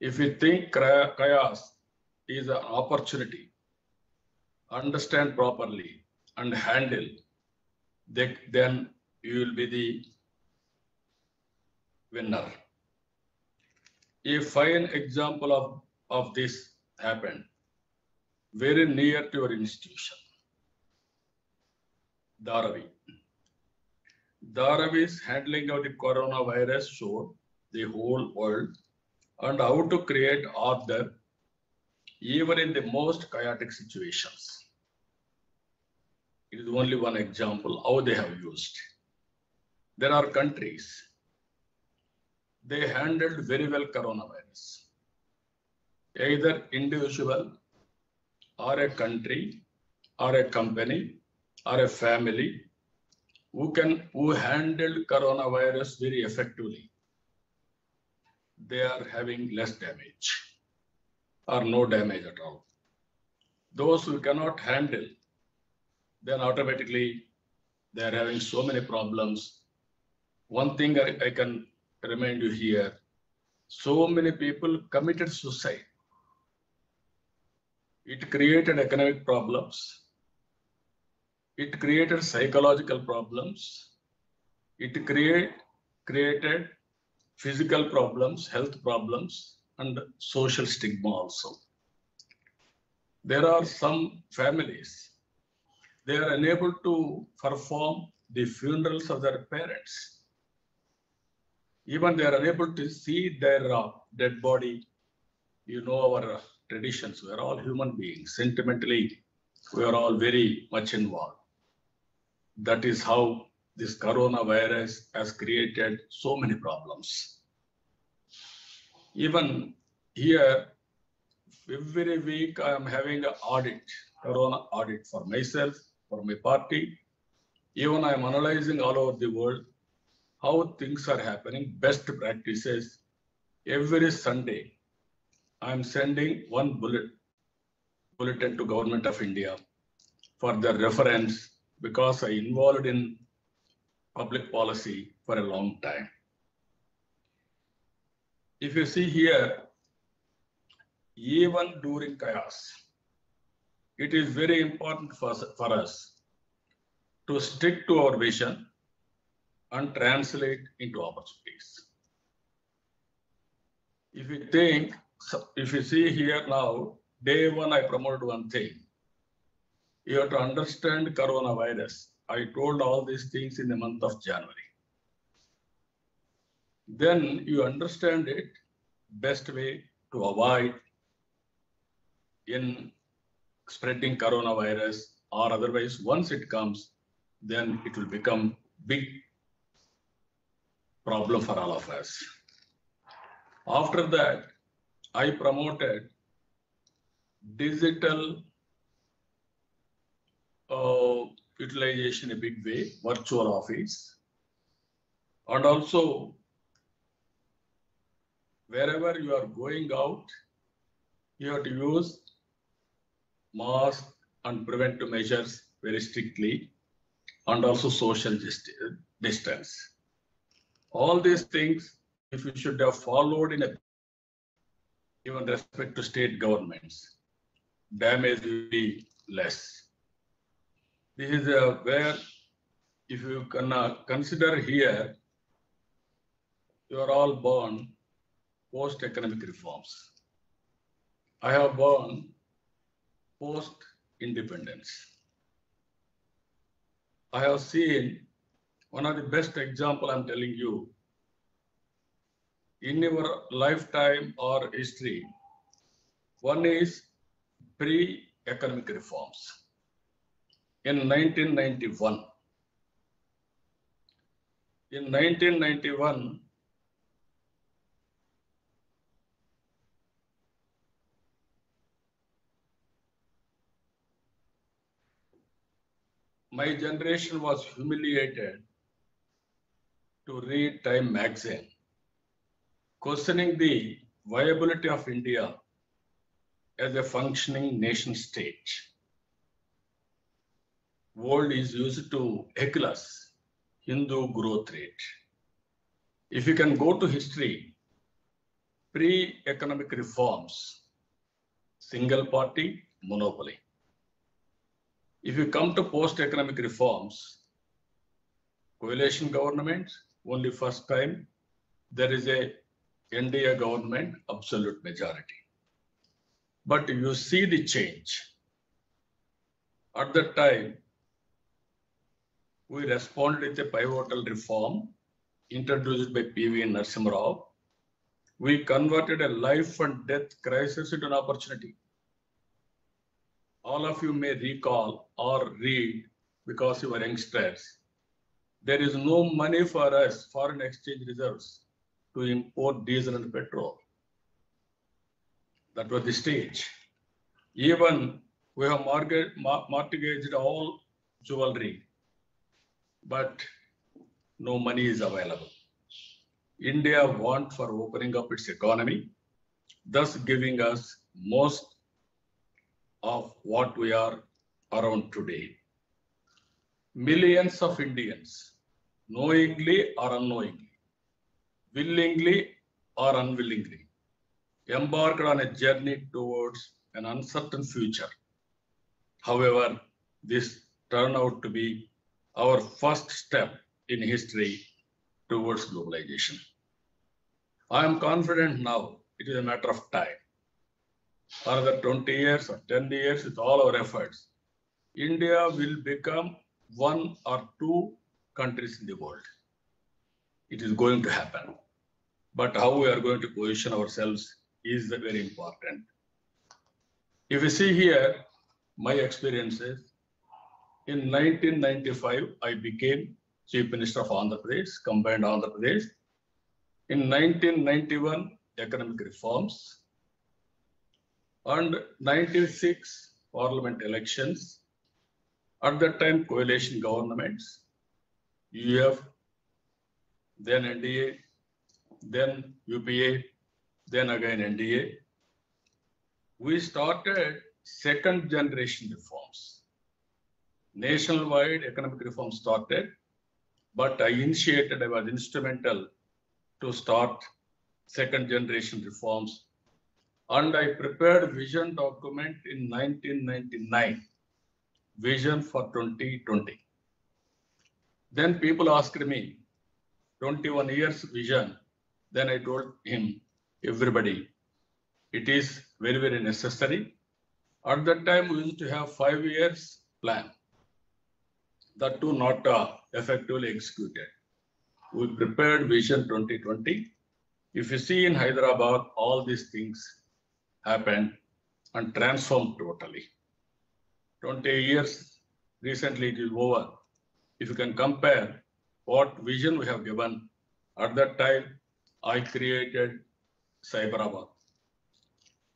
If you think chaos is an opportunity, understand properly and handle, they- then you will be the winner. A fine example of, of this happened very near to your institution. Dharavi. Dharavi's handling of the coronavirus showed the whole world and how to create order even in the most chaotic situations. It is only one example how they have used. There are countries, they handled very well coronavirus. Either individual or a country or a company or a family who can who handled coronavirus very effectively they are having less damage or no damage at all. Those who cannot handle then automatically they are having so many problems. One thing I, I can remind you here so many people committed suicide. It created economic problems. It created psychological problems. It create created physical problems health problems and social stigma also. There are some families they are unable to perform the funerals of their parents. Even they are unable to see their uh, dead body. You know our uh, traditions we are all human beings. Sentimentally we are all very much involved. That is how this coronavirus has created so many problems. Even here, every week I am having an audit, corona audit for myself, for my party. Even I am analyzing all over the world how things are happening, best practices. Every Sunday, I am sending one bullet bulletin to Government of India for the reference because I involved in public policy for a long time. If you see here, even during chaos, it is very important for, us- for us to stick to our vision and translate into opportunities. If you think, if you see here now, day one, I promoted one thing you have to understand coronavirus. I told all these things in the month of January. Then you understand it, best way to avoid in spreading coronavirus or otherwise once it comes, then it will become big problem for all of us. After that, I promoted digital uh, utilization a big way, virtual office. And also, wherever you are going out, you have to use mask and preventive measures very strictly, and also social dist- distance. All these things, if you should have followed in a even respect to state governments, damage will be less. This is uh, where, if you can uh, consider here, you are all born post economic reforms. I have born post independence. I have seen one of the best example I'm telling you. In your lifetime or history, one is pre-economic reforms in 1991. In 1991, my generation was humiliated to read Time magazine, questioning the viability of India as a functioning nation state world is used to heckle Hindu growth rate. If you can go to history, pre-economic reforms, single party monopoly. If you come to post-economic reforms, coalition government, only first time there is a NDA government absolute majority. But you see the change. At that time, we responded with a pivotal reform introduced by PV Narasimha Rao. We converted a life and death crisis into an opportunity. All of you may recall or read because you are youngsters. There is no money for us, foreign exchange reserves, to import diesel and petrol. That was the stage. Even we have mortgaged all jewelry, but no money is available. India want for opening up its economy, thus giving us most of what we are around today. Millions of Indians, knowingly or unknowingly, willingly or unwillingly, embarked on a journey towards an uncertain future. However, this turned out to be our first step in history towards globalization. I am confident now it is a matter of time. Another 20 years or 10 years, with all our efforts, India will become one or two countries in the world. It is going to happen. But how we are going to position ourselves is very important. If you see here, my experiences, in 1995, I became Chief Minister of Andhra Pradesh, combined Andhra Pradesh. In 1991, economic reforms. And 96 parliament elections. At that time, coalition governments, UF, then NDA, then UPA, then again NDA. We started second generation reforms. Nationwide economic reform started, but I initiated, I was instrumental to start second generation reforms. And I prepared vision document in 1999, vision for 2020. Then people asked me, 21 years vision. Then I told him, everybody, it is very, very necessary. At that time, we used to have five years plan. That too not uh, effectively executed. We prepared Vision 2020. If you see in Hyderabad, all these things happened and transformed totally. 20 years recently it is over. If you can compare what vision we have given, at that time I created Cyberabad.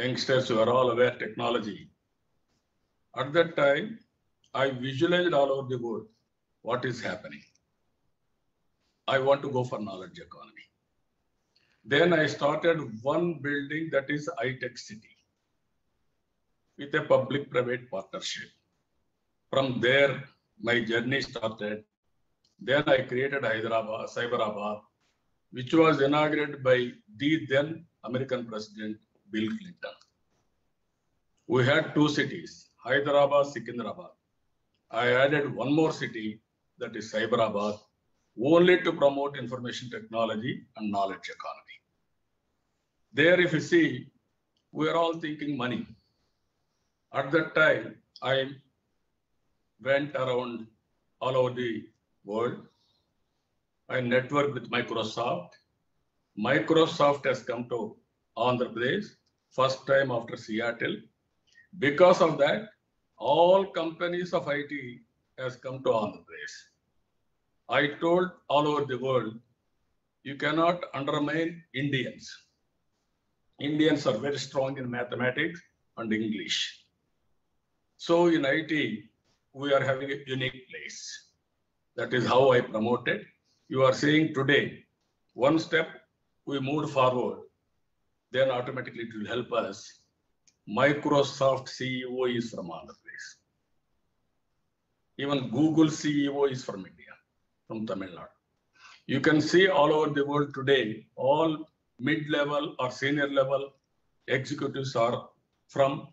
Youngsters who are all aware technology. At that time, I visualized all over the world what is happening. I want to go for knowledge economy. Then I started one building that is high-tech city with a public-private partnership. From there, my journey started. Then I created Hyderabad, Cyberabad, which was inaugurated by the then American President Bill Clinton. We had two cities, Hyderabad, Secunderabad. I added one more city, that is Cyberabad, only to promote information technology and knowledge economy. There, if you see, we are all thinking money. At that time, I went around all over the world. I networked with Microsoft. Microsoft has come to Andhra Pradesh, first time after Seattle. Because of that, all companies of IT has come to Andhra Pradesh. I told all over the world, you cannot undermine Indians. Indians are very strong in mathematics and English. So in IT, we are having a unique place. That is how I promoted. You are seeing today, one step we moved forward, then automatically it will help us. Microsoft CEO is from Andhra Pradesh. Even Google CEO is from India, from Tamil Nadu. You can see all over the world today, all mid-level or senior level executives are from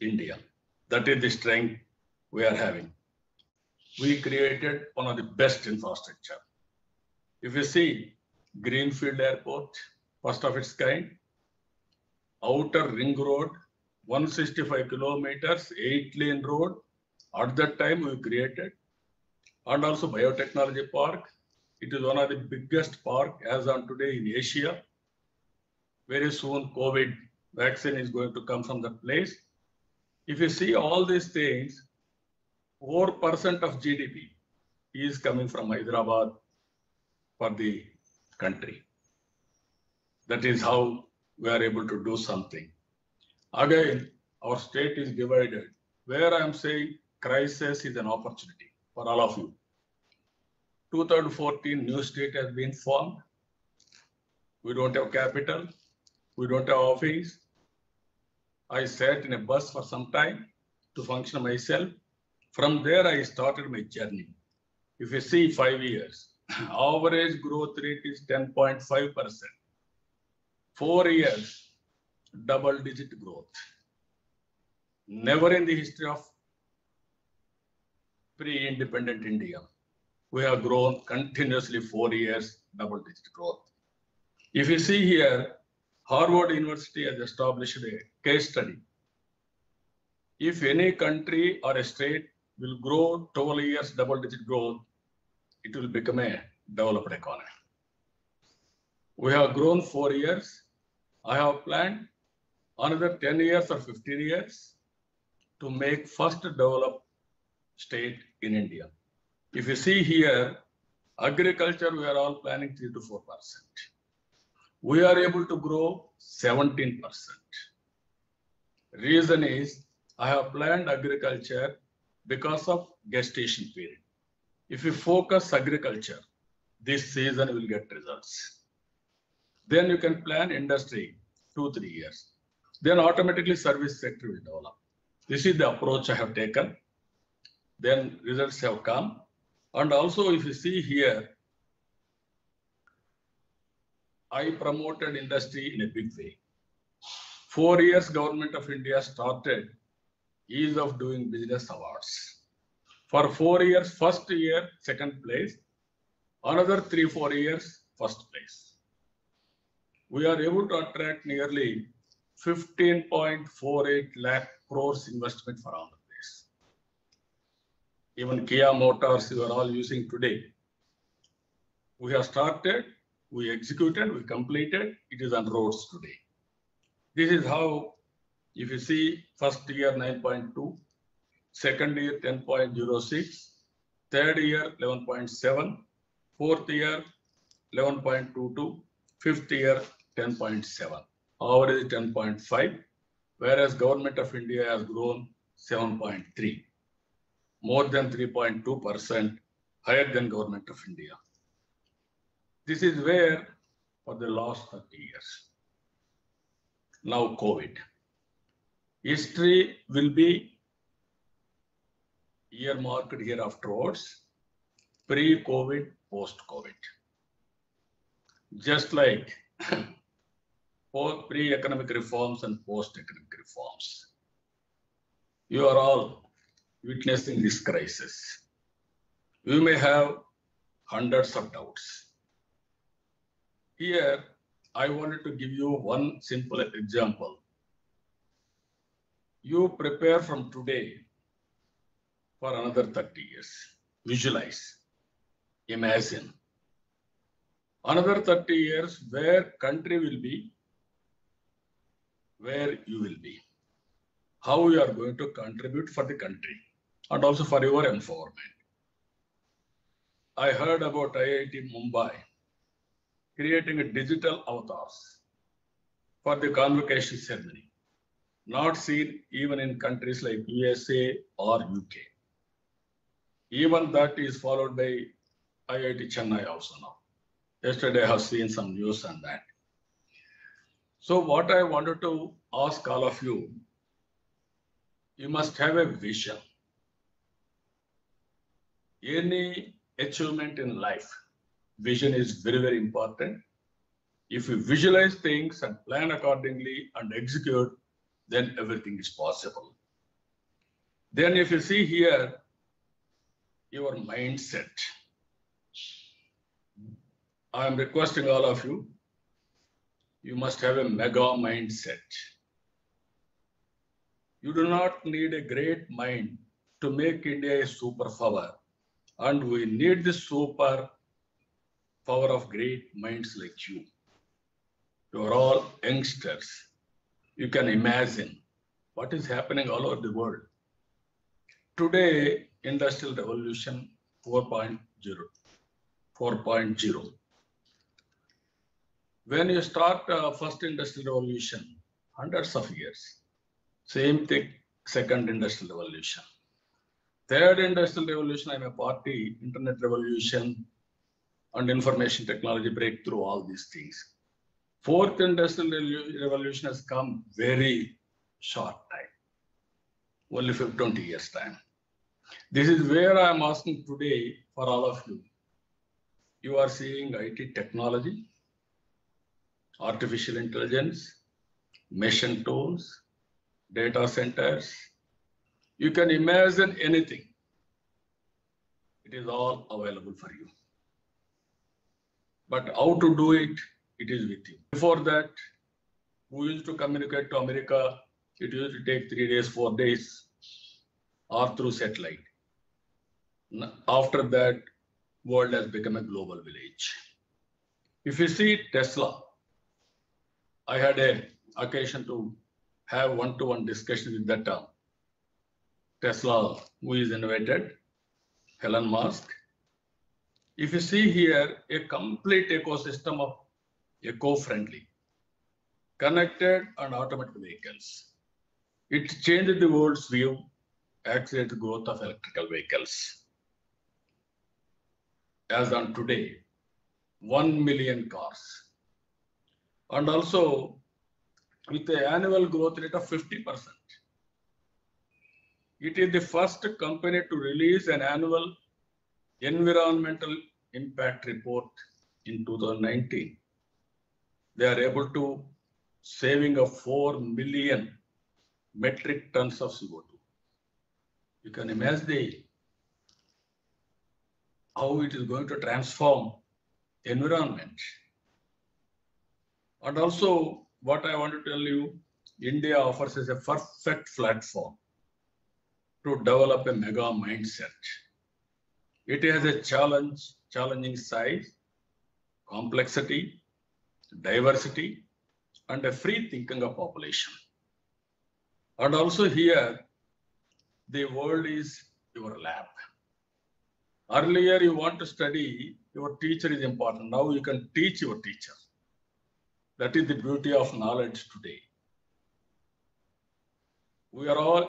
India. That is the strength we are having. We created one of the best infrastructure. If you see Greenfield Airport, first of its kind, outer ring road, 165 kilometers, eight lane road. At that time we created and also biotechnology park. It is one of the biggest park as on today in Asia. Very soon COVID vaccine is going to come from that place. If you see all these things, 4% of GDP is coming from Hyderabad for the country. That is how we are able to do something. Again, our state is divided. Where I am saying crisis is an opportunity for all of you. 2014 new state has been formed. We don't have capital. We don't have office. I sat in a bus for some time to function myself. From there, I started my journey. If you see five years, average growth rate is 10.5%. Four years, double digit growth. Never in the history of pre-independent India, we have grown continuously four years, double digit growth. If you see here, Harvard University has established a case study. If any country or a state will grow 12 years double digit growth, it will become a developed economy. We have grown four years. I have planned another 10 years or 15 years to make first developed state in India. If you see here, agriculture, we are all planning 3 to 4%. We are able to grow 17%. Reason is, I have planned agriculture because of gestation period. If you focus agriculture, this season will get results. Then you can plan industry two, three years. Then automatically service sector will develop. This is the approach I have taken. Then results have come. And also if you see here, I promoted industry in a big way. Four years government of India started ease of doing business awards. For four years, first year, second place. Another three, four years, first place. We are able to attract nearly 15.48 lakh crores investment for Andhra Pradesh. Even Kia Motors, you are all using today. We have started, we executed, we completed, it is on roads today. This is how, if you see first year 9.2, second year 10.06, third year 11.7, fourth year 11.22, fifth year 10.7, average 10.5, whereas government of India has grown 7.3, more than 3.2% higher than government of India. This is where for the last 30 years. Now COVID. History will be earmarked here afterwards, pre-COVID, post-COVID. Just like pre-economic reforms and post-economic reforms. You are all witnessing this crisis. You may have hundreds of doubts. Here, I wanted to give you one simple example. You prepare from today for another 30 years. Visualize, imagine. Another 30 years where country will be, where you will be. How you are going to contribute for the country and also for your empowerment. I heard about IIT Mumbai creating a digital avatars for the convocation ceremony, not seen even in countries like USA or UK. Even that is followed by IIT Chennai also now. Yesterday I have seen some news on that. So what I wanted to ask all of you, you must have a vision. Any achievement in life, vision is very, very important. If you visualize things and plan accordingly and execute, then everything is possible. Then if you see here, your mindset. I am requesting all of you, you must have a mega mindset. You do not need a great mind to make India a superpower. And we need the super power of great minds like you. You are all youngsters. You can imagine what is happening all over the world. Today, Industrial Revolution 4.0. 4.0. When you start uh, first industrial revolution, hundreds of years, same thing, second industrial revolution. Third industrial revolution, I'm a party, internet revolution and information technology breakthrough, all these things. Fourth industrial revolution has come very short time, only 20 years time. This is where I am asking today for all of you. You are seeing IT technology, artificial intelligence, machine tools, data centers. You can imagine anything. It is all available for you. But how to do it, it is with you. Before that, who used to communicate to America. It used to take three days, four days, or through satellite. After that, world has become a global village. If you see Tesla, I had a occasion to have one-to-one discussion with that uh, Tesla who is invited, Elon Musk. If you see here, a complete ecosystem of eco-friendly, connected and automated vehicles. It changed the world's view, accelerated the growth of electrical vehicles. As on today, 1 million cars. And also with an annual growth rate of 50%. It is the first company to release an annual environmental impact report in 2019. They are able to saving of 4 million metric tons of CO2. You can imagine the, how it is going to transform the environment. And also what I want to tell you, India offers us a perfect platform to develop a mega mindset. It has a challenge, challenging size, complexity, diversity, and a free thinking of population. And also here, the world is your lab. Earlier, you want to study, your teacher is important. Now you can teach your teacher. That is the beauty of knowledge today. We are all